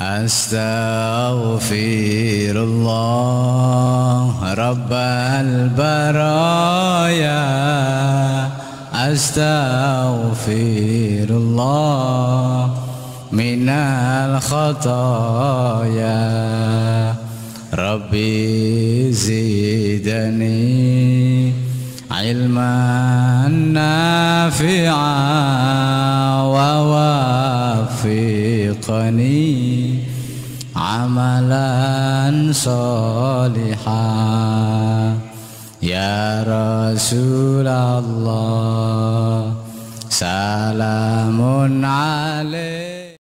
أستغفر الله رب البرايا. أستغفر الله من الخطايا. ربي زدني علما نافعا ووفقني عملا صالحا. يا رسول الله سلام عليك.